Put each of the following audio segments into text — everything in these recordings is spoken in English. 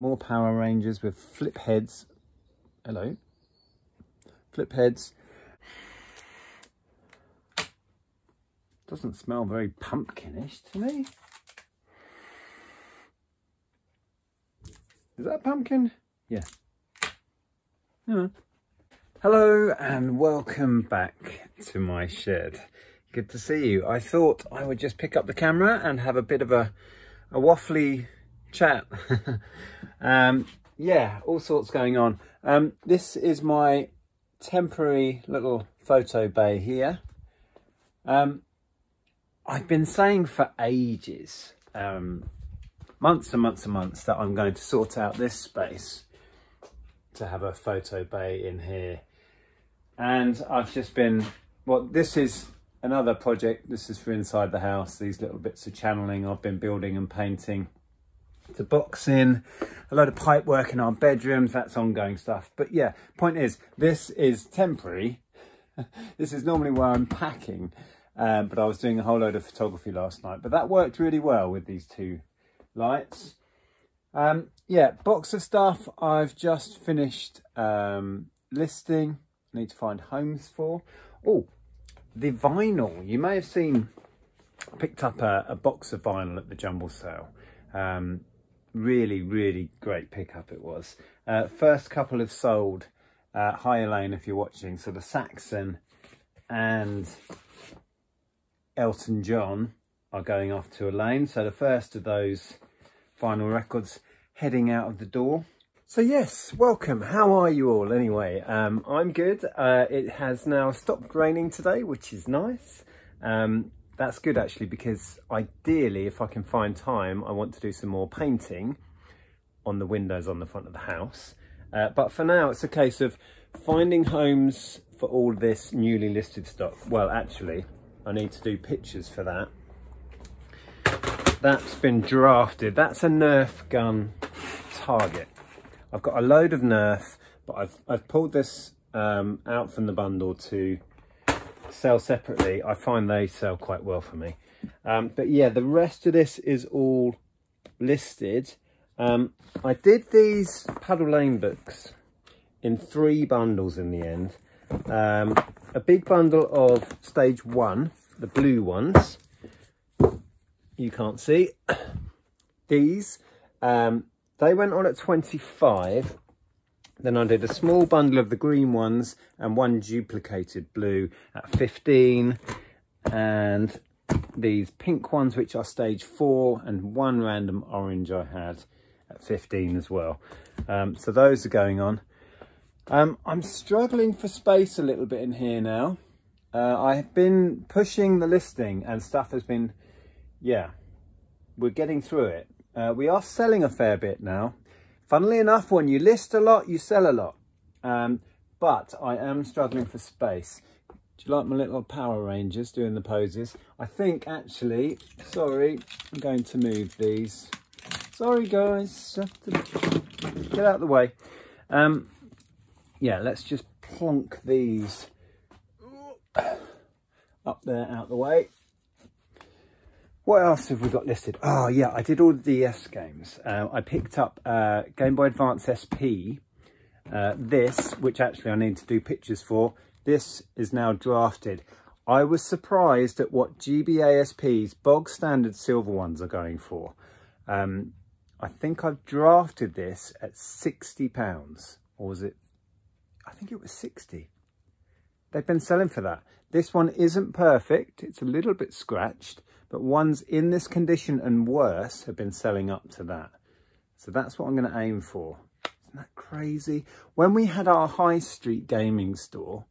More Power Rangers with flip heads. Hello. Flip heads. Doesn't smell very pumpkinish to me. Is that pumpkin? Yeah. Yeah. Hello and welcome back to my shed. Good to see you. I thought I would just pick up the camera and have a bit of a, a waffly chat. um, yeah, all sorts going on. Um, this is my temporary little photo bay here. Um, I've been saying for ages, um, months and months and months, that I'm going to sort out this space to have a photo bay in here. And I've just been, well, this is another project. This is for inside the house, these little bits of channeling I've been building and painting the box in, a load of pipe work in our bedrooms, that's ongoing stuff. But yeah, point is, this is temporary. this is normally where I'm packing, um, but I was doing a whole load of photography last night. But that worked really well with these two lights. Um, yeah, box of stuff I've just finished um, listing. need to find homes for. Oh, the vinyl. You may have seen, picked up a, a box of vinyl at the jumble sale. Um, really, really great pickup it was. Uh, first couple have sold. Uh, hi Elaine, if you're watching. So the Saxon and Elton John are going off to Elaine. So the first of those final records heading out of the door. So yes, welcome. How are you all anyway? Um, I'm good. Uh, it has now stopped raining today, which is nice. Um, that's good actually because ideally if I can find time I want to do some more painting on the windows on the front of the house. Uh, but for now it's a case of finding homes for all this newly listed stock. Well actually I need to do pictures for that. That's been drafted. That's a Nerf gun target. I've got a load of Nerf but I've, I've pulled this um, out from the bundle to sell separately, I find they sell quite well for me. Um, but yeah, the rest of this is all listed. Um, I did these Paddle Lane books in three bundles in the end. Um, a big bundle of stage one, the blue ones. You can't see. These, um, they went on at 25 then I did a small bundle of the green ones and one duplicated blue at 15 and these pink ones which are stage four and one random orange I had at 15 as well. Um, so those are going on. Um, I'm struggling for space a little bit in here now. Uh, I've been pushing the listing and stuff has been, yeah, we're getting through it. Uh, we are selling a fair bit now. Funnily enough, when you list a lot, you sell a lot. Um, but I am struggling for space. Do you like my little Power Rangers doing the poses? I think actually, sorry, I'm going to move these. Sorry guys, get out of the way. Um, yeah, let's just plonk these up there out the way. What else have we got listed? Oh yeah, I did all the DS games. Uh, I picked up uh, Game Boy Advance SP. Uh, this, which actually I need to do pictures for, this is now drafted. I was surprised at what GBASP's bog standard silver ones are going for. Um, I think I've drafted this at £60, or was it? I think it was 60 They've been selling for that. This one isn't perfect. It's a little bit scratched, but ones in this condition and worse have been selling up to that. So that's what I'm going to aim for. Isn't that crazy? When we had our high street gaming store,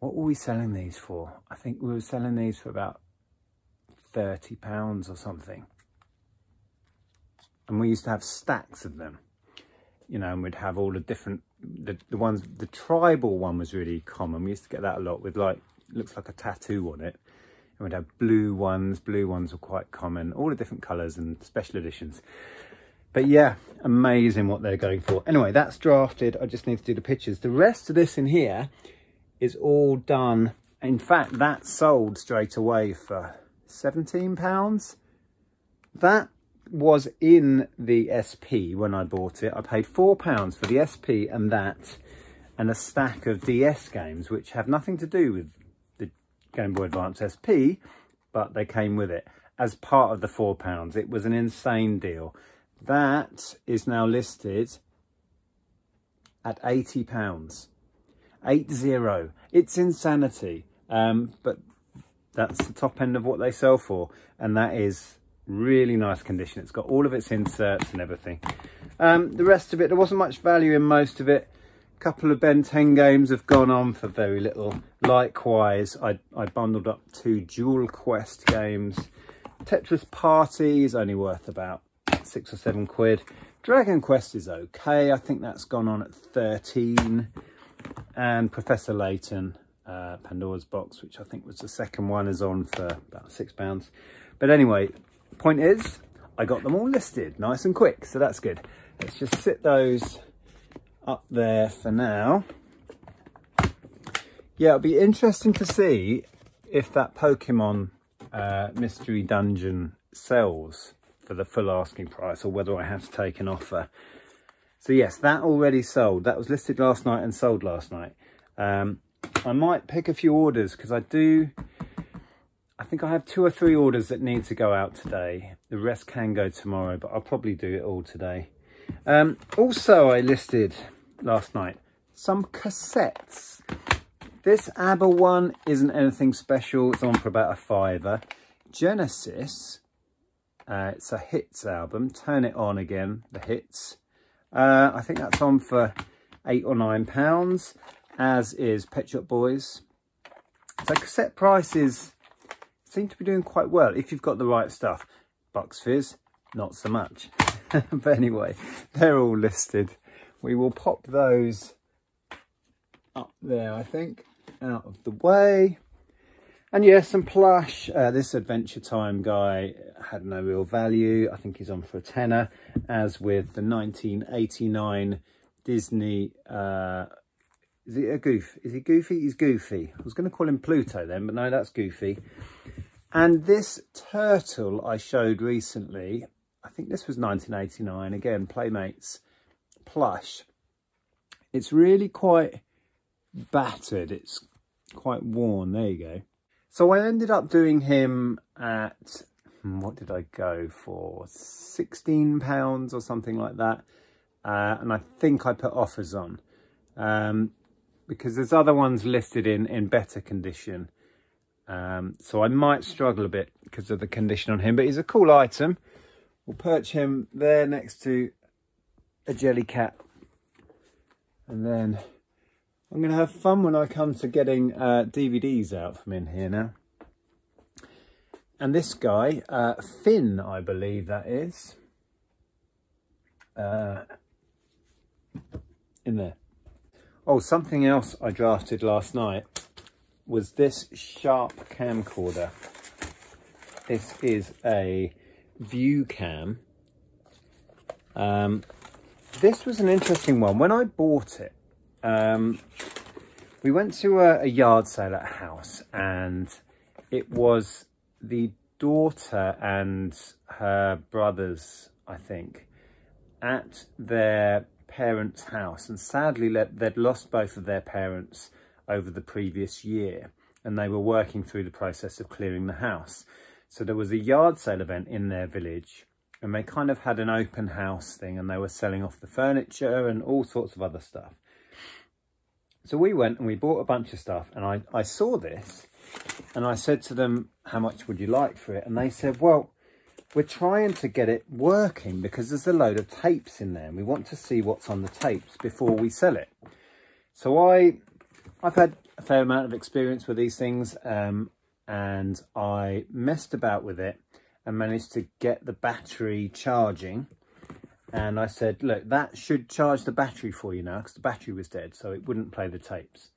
what were we selling these for? I think we were selling these for about 30 pounds or something. And we used to have stacks of them, you know, and we'd have all the different, the, the ones, the tribal one was really common. We used to get that a lot with like, looks like a tattoo on it and we'd have blue ones. Blue ones were quite common, all the different colours and special editions. But yeah, amazing what they're going for. Anyway, that's drafted. I just need to do the pictures. The rest of this in here is all done. In fact, that sold straight away for £17. That was in the SP when I bought it. I paid £4 for the SP and that and a stack of DS games which have nothing to do with Game Boy Advance SP but they came with it as part of the £4. It was an insane deal. That is now listed at £80. Eight zero. It's insanity. Um, but that's the top end of what they sell for. And that is really nice condition. It's got all of its inserts and everything. Um, the rest of it, there wasn't much value in most of it. Couple of Ben 10 games have gone on for very little. Likewise, I, I bundled up two Dual Quest games. Tetris Party is only worth about six or seven quid. Dragon Quest is okay. I think that's gone on at 13. And Professor Layton, uh, Pandora's Box, which I think was the second one, is on for about six pounds. But anyway, point is, I got them all listed nice and quick, so that's good. Let's just sit those up there for now. Yeah, it'll be interesting to see if that Pokemon uh, Mystery Dungeon sells for the full asking price or whether I have to take an offer. So yes, that already sold. That was listed last night and sold last night. Um, I might pick a few orders because I do I think I have two or three orders that need to go out today. The rest can go tomorrow, but I'll probably do it all today. Um, also, I listed last night some cassettes. This ABBA one isn't anything special. It's on for about a fiver. Genesis, uh, it's a hits album. Turn it on again, the hits. Uh, I think that's on for eight or nine pounds, as is Pet Shop Boys. So cassette prices seem to be doing quite well if you've got the right stuff. Bucks Fizz, not so much. but anyway, they're all listed. We will pop those up there, I think, out of the way. And yes, some plush. Uh, this Adventure Time guy had no real value. I think he's on for a tenner, as with the 1989 Disney... Uh, is he a goof? Is he Goofy? He's Goofy. I was going to call him Pluto then, but no, that's Goofy. And this turtle I showed recently, I think this was 1989, again, Playmates plush. It's really quite battered. It's quite worn. There you go. So I ended up doing him at, hmm, what did I go for? 16 pounds or something like that. Uh, and I think I put offers on um, because there's other ones listed in, in better condition. Um, so I might struggle a bit because of the condition on him, but he's a cool item. We'll perch him there next to a Jellycat. And then I'm going to have fun when I come to getting uh, DVDs out from in here now. And this guy, uh, Finn, I believe that is. Uh, in there. Oh, something else I drafted last night was this Sharp camcorder. This is a View Um, this was an interesting one. When I bought it, um, we went to a, a yard sale at a house and it was the daughter and her brothers, I think, at their parents' house. And sadly, they'd lost both of their parents over the previous year and they were working through the process of clearing the house. So there was a yard sale event in their village and they kind of had an open house thing and they were selling off the furniture and all sorts of other stuff. So we went and we bought a bunch of stuff and I, I saw this and I said to them, how much would you like for it? And they said, well, we're trying to get it working because there's a load of tapes in there and we want to see what's on the tapes before we sell it. So I I've had a fair amount of experience with these things um, and I messed about with it and managed to get the battery charging. And I said look that should charge the battery for you now because the battery was dead so it wouldn't play the tapes.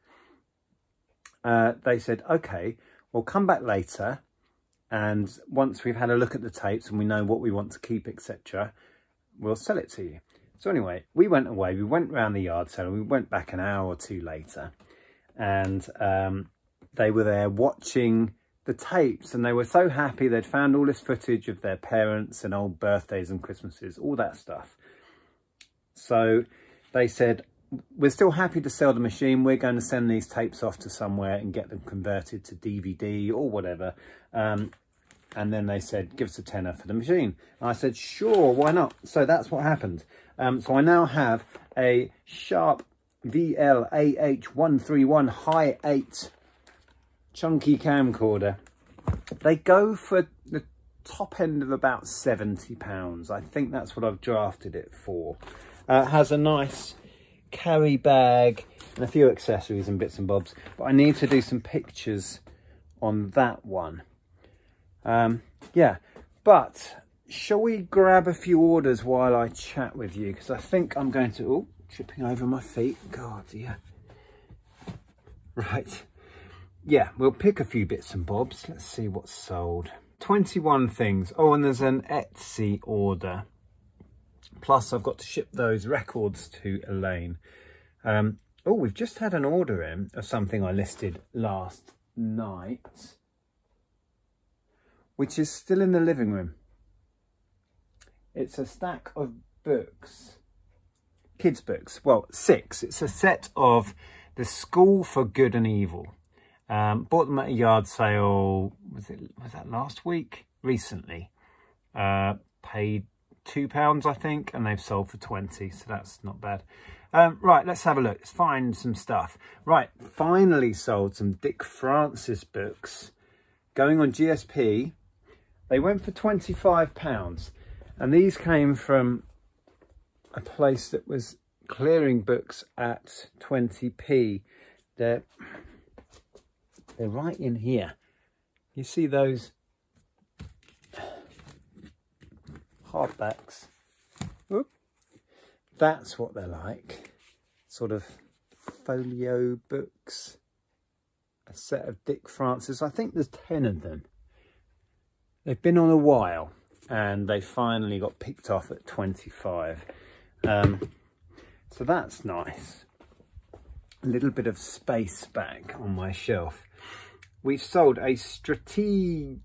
Uh, they said okay we'll come back later and once we've had a look at the tapes and we know what we want to keep etc we'll sell it to you. So anyway we went away we went round the yard sale we went back an hour or two later and um, they were there watching the tapes and they were so happy they'd found all this footage of their parents and old birthdays and Christmases, all that stuff. So they said, we're still happy to sell the machine. We're going to send these tapes off to somewhere and get them converted to DVD or whatever. Um, and then they said, give us a tenner for the machine. And I said, sure, why not? So that's what happened. Um, so I now have a Sharp VLAH131 Hi8 chunky camcorder. They go for the top end of about £70. I think that's what I've drafted it for. Uh, it has a nice carry bag and a few accessories and bits and bobs. But I need to do some pictures on that one. Um, yeah, but shall we grab a few orders while I chat with you? Because I think I'm going to... Oh, tripping over my feet. God, yeah. Right. Yeah, we'll pick a few bits and bobs. Let's see what's sold. 21 things. Oh, and there's an Etsy order. Plus, I've got to ship those records to Elaine. Um, oh, we've just had an order in of something I listed last night, which is still in the living room. It's a stack of books, kids' books. Well, six. It's a set of The School for Good and Evil. Um, bought them at a yard sale, was it was that last week? Recently. Uh, paid £2, I think, and they've sold for 20 so that's not bad. Um, right, let's have a look. Let's find some stuff. Right, finally sold some Dick Francis books. Going on GSP, they went for £25. And these came from a place that was clearing books at 20p. They're, they're right in here. You see those hardbacks. Whoop. That's what they're like. Sort of folio books. A set of Dick Francis. I think there's 10 of them. They've been on a while and they finally got picked off at 25. Um, so that's nice. A little bit of space back on my shelf. We've sold a Stratego,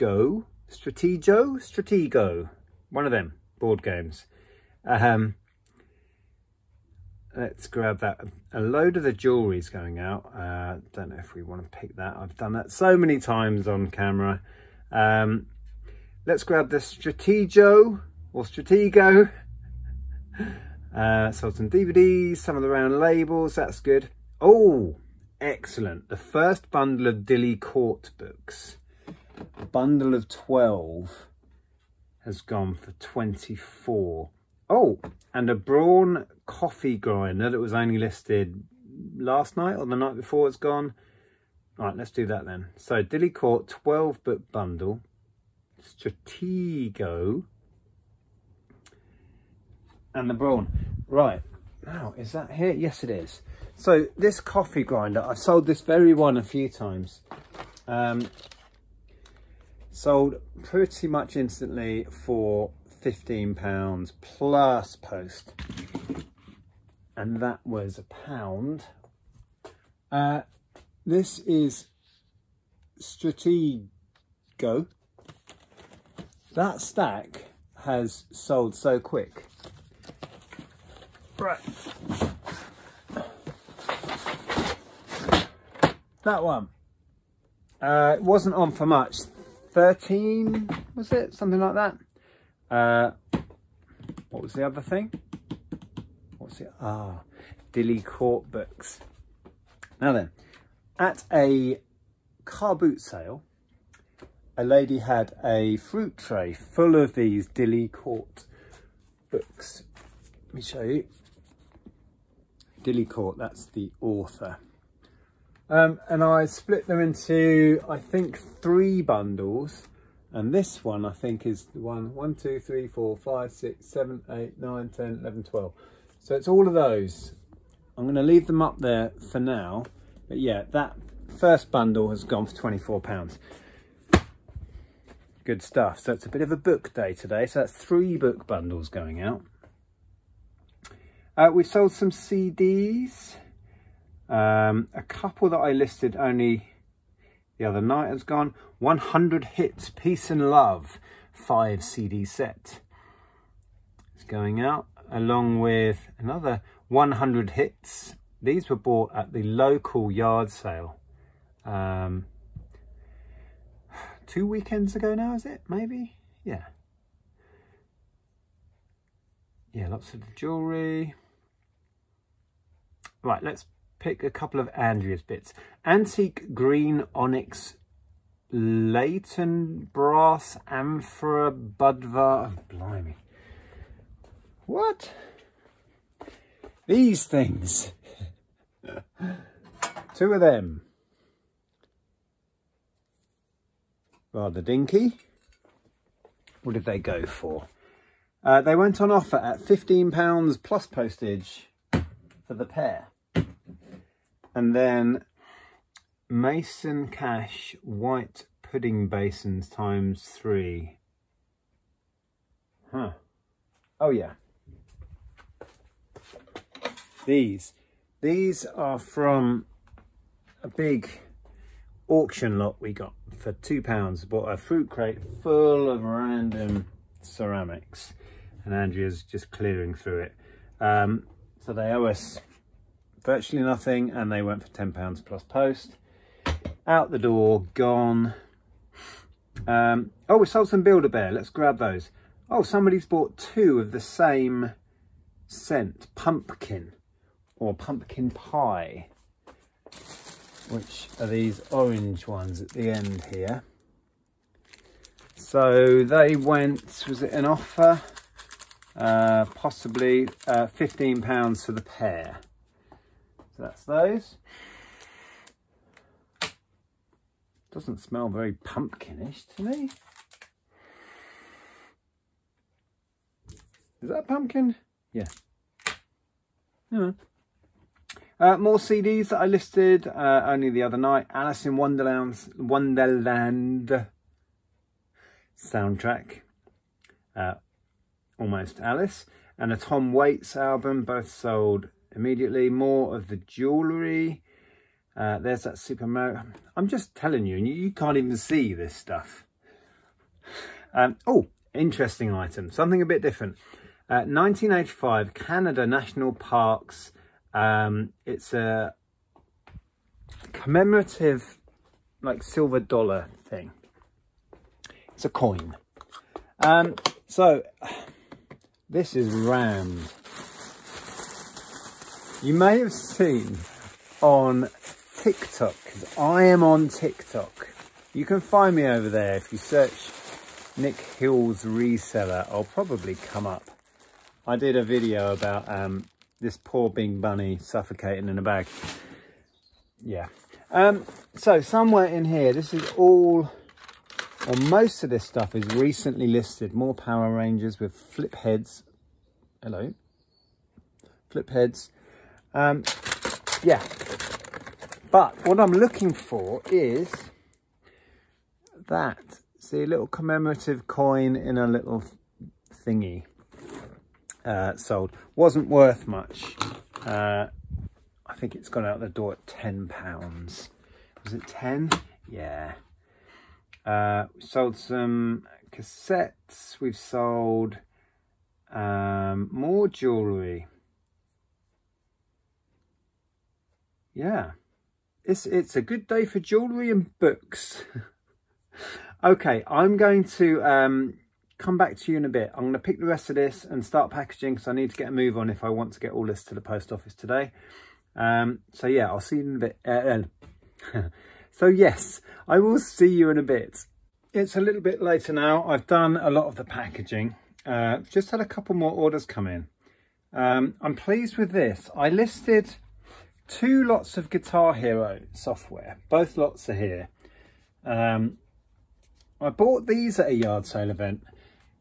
Stratego, Stratego, one of them board games. Um, let's grab that. A load of the jewellery's going out. Uh, don't know if we want to pick that. I've done that so many times on camera. Um, let's grab the Stratego or Stratego. Uh, sold some DVDs, some of the round labels. That's good. Oh, excellent. The first bundle of Dilly Court books. A bundle of 12 has gone for 24. Oh, and a Braun coffee grinder that was only listed last night or the night before it's gone. All right, let's do that then. So Dilly Court 12 book bundle, Stratego, and the Braun. Right, now is that here? Yes, it is. So this coffee grinder, I've sold this very one a few times. Um, sold pretty much instantly for 15 pounds plus post. And that was a pound. Uh, this is Stratego. That stack has sold so quick. Right that one uh, it wasn't on for much 13, was it? Something like that. Uh, what was the other thing? What's it? Ah, Dilly Court books. Now then, at a car boot sale, a lady had a fruit tray full of these Dilly Court books. Let me show you. Dilly Court, that's the author. Um, and I split them into, I think, three bundles. And this one, I think, is the one, one, two, three, four, five, six, seven, eight, nine, 10, 11, 12. So it's all of those. I'm going to leave them up there for now. But yeah, that first bundle has gone for £24. Good stuff. So it's a bit of a book day today. So that's three book bundles going out. Uh, we've sold some CDs. Um, a couple that I listed only the other night has gone. 100 Hits, Peace and Love, 5 CD set. It's going out along with another 100 Hits. These were bought at the local yard sale. Um, two weekends ago now, is it? Maybe? Yeah. Yeah, lots of jewellery. Right, let's pick a couple of Andrea's bits. Antique green onyx Leighton brass amphora budvar. Oh, blimey. What? These things. Two of them. Rather dinky. What did they go for? Uh, they went on offer at £15 plus postage for the pair. And then Mason Cash white pudding basins times three. Huh. Oh yeah. These. These are from a big auction lot we got for two pounds. Bought a fruit crate full of random ceramics and Andrea's just clearing through it. Um, so they owe us virtually nothing and they went for £10 plus post. Out the door, gone. Um, oh, we sold some Build-A-Bear. Let's grab those. Oh, somebody's bought two of the same scent, pumpkin or pumpkin pie, which are these orange ones at the end here. So they went, was it an offer? Uh, possibly uh, £15 for the pair. So that's those. Doesn't smell very pumpkinish to me. Is that pumpkin? Yeah. Yeah. Uh, more CDs that I listed uh, only the other night. Alice in Wonderland, Wonderland soundtrack. Uh, Almost Alice. And a Tom Waits album, both sold immediately. More of the jewellery. Uh, there's that Super Mario. I'm just telling you, and you, you can't even see this stuff. Um, oh, interesting item. Something a bit different. Uh, 1985 Canada National Parks. Um, it's a commemorative, like silver dollar thing. It's a coin. Um, so this is rammed. You may have seen on TikTok, because I am on TikTok. You can find me over there if you search Nic Hills reseller. I'll probably come up. I did a video about um, this poor Bing Bunny suffocating in a bag. Yeah. Um, so somewhere in here, this is all, or most of this stuff is recently listed. More Power Rangers with flip heads. Hello. Flip heads. Um, yeah, but what I'm looking for is that. See, a little commemorative coin in a little thingy uh, sold. Wasn't worth much. Uh, I think it's gone out the door at £10. Was it 10? Yeah. Uh, sold some cassettes. We've sold um, more jewellery. Yeah it's it's a good day for jewellery and books. okay, I'm going to um, come back to you in a bit. I'm going to pick the rest of this and start packaging because I need to get a move on if I want to get all this to the post office today. Um, so yeah, I'll see you in a bit. Uh, so yes, I will see you in a bit. It's a little bit later now. I've done a lot of the packaging. Uh, just had a couple more orders come in. Um, I'm pleased with this. I listed two lots of Guitar Hero software. Both lots are here. Um, I bought these at a yard sale event.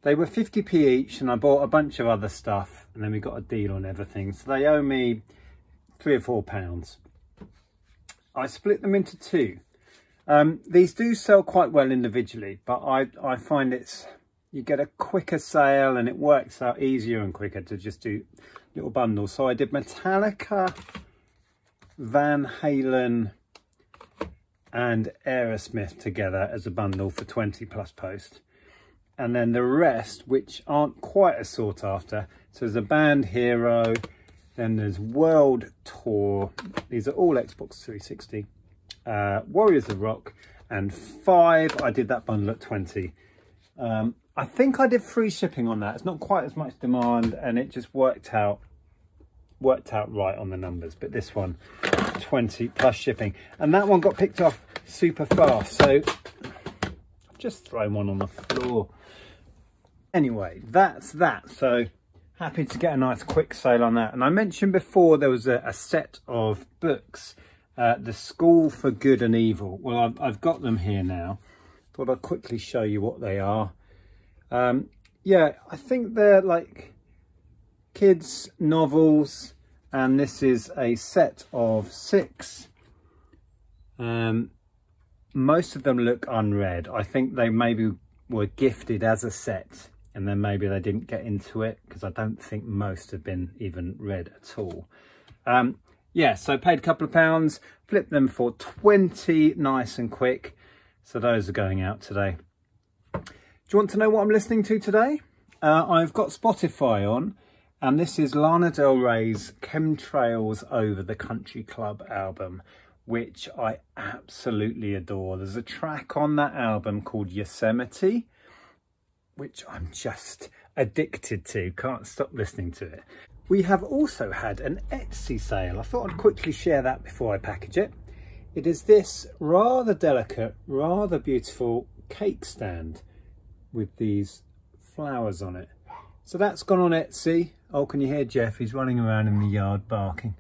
They were 50p each and I bought a bunch of other stuff and then we got a deal on everything. So they owe me three or four pounds. I split them into two. Um, these do sell quite well individually, but I, I find it's, you get a quicker sale and it works out easier and quicker to just do little bundles. So I did Metallica, Van Halen and Aerosmith together as a bundle for 20 plus post. And then the rest, which aren't quite as sought after. So there's a band hero, then there's World Tour. These are all Xbox 360. Uh, Warriors of Rock and five. I did that bundle at 20. Um, I think I did free shipping on that. It's not quite as much demand and it just worked out worked out right on the numbers. But this one, 20 plus shipping. And that one got picked off super fast. So I've just thrown one on the floor. Anyway, that's that. So happy to get a nice quick sale on that. And I mentioned before there was a, a set of books, uh, The School for Good and Evil. Well, I've, I've got them here now. Thought I'd quickly show you what they are. Um, yeah, I think they're like kids novels and this is a set of six. Um, most of them look unread. I think they maybe were gifted as a set and then maybe they didn't get into it because I don't think most have been even read at all. Um, yeah, so paid a couple of pounds, flipped them for 20 nice and quick. So those are going out today. Do you want to know what I'm listening to today? Uh, I've got Spotify on and this is Lana Del Rey's Chemtrails Over the Country Club album which I absolutely adore. There's a track on that album called Yosemite which I'm just addicted to, can't stop listening to it. We have also had an Etsy sale. I thought I'd quickly share that before I package it. It is this rather delicate, rather beautiful cake stand with these flowers on it. So that's gone on Etsy. Oh, can you hear Jeff? He's running around in the yard barking.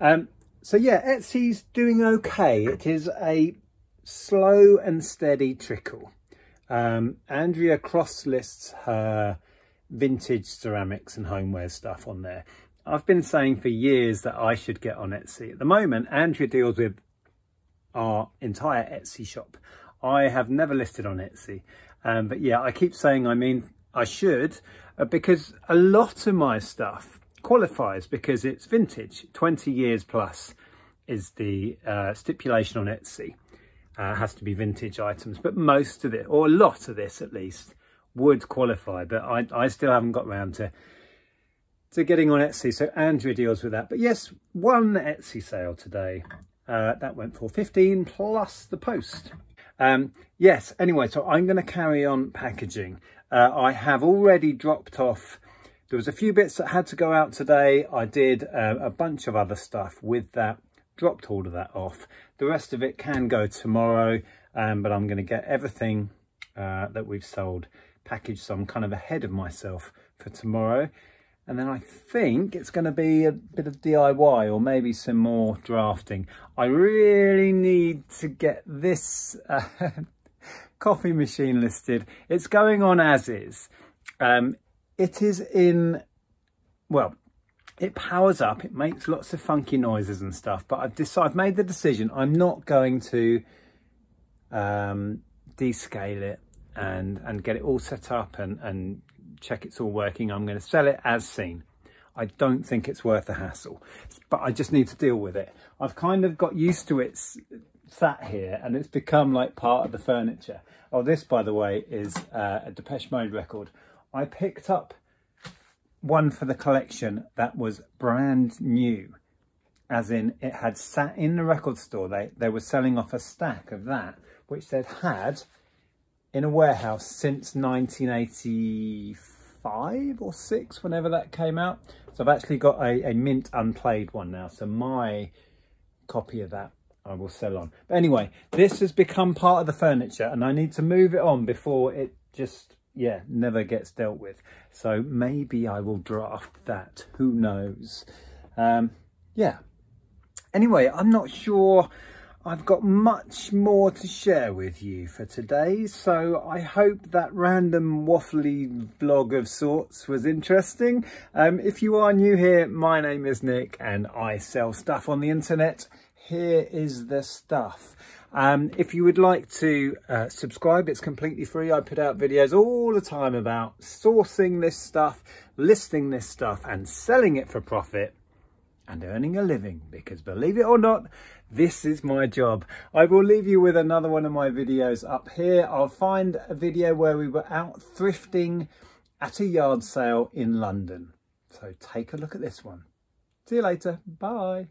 Um, so yeah, Etsy's doing okay. It is a slow and steady trickle. Um, Andrea cross lists her vintage ceramics and homeware stuff on there. I've been saying for years that I should get on Etsy. At the moment, Andrea deals with our entire Etsy shop. I have never listed on Etsy. Um, but yeah, I keep saying, I mean, I should, because a lot of my stuff qualifies because it's vintage. 20 years plus is the uh, stipulation on Etsy uh, has to be vintage items, but most of it, or a lot of this at least, would qualify. But I, I still haven't got around to to getting on Etsy. So Andrea deals with that. But yes, one Etsy sale today. Uh, that went for 15 plus the post. Um, yes, anyway, so I'm going to carry on packaging. Uh, I have already dropped off there was a few bits that had to go out today. I did uh, a bunch of other stuff with that dropped all of that off. The rest of it can go tomorrow, um, but I'm going to get everything uh, that we've sold packaged so I'm kind of ahead of myself for tomorrow. And then I think it's going to be a bit of DIY or maybe some more drafting. I really need to get this uh, coffee machine listed. It's going on as is. Um, it is in, well, it powers up, it makes lots of funky noises and stuff, but I've decided, I've made the decision, I'm not going to um, descale it and, and get it all set up and, and check it's all working. I'm going to sell it as seen. I don't think it's worth the hassle, but I just need to deal with it. I've kind of got used to it sat here and it's become like part of the furniture. Oh, this, by the way, is uh, a Depeche Mode record. I picked up one for the collection that was brand new as in it had sat in the record store they they were selling off a stack of that which they'd had in a warehouse since 1985 or 6 whenever that came out so i've actually got a, a mint unplayed one now so my copy of that i will sell on but anyway this has become part of the furniture and i need to move it on before it just yeah, never gets dealt with. So maybe I will draft that. Who knows? Um, yeah. Anyway, I'm not sure I've got much more to share with you for today. So I hope that random waffly vlog of sorts was interesting. Um, if you are new here, my name is Nic and I sell stuff on the internet. Here is the stuff. Um, if you would like to uh, subscribe, it's completely free. I put out videos all the time about sourcing this stuff, listing this stuff and selling it for profit. and earning a living because believe it or not, this is my job. I will leave you with another one of my videos up here. I'll find a video where we were out thrifting at a yard sale in London. So take a look at this one. See you later. Bye.